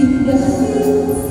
Fica assim.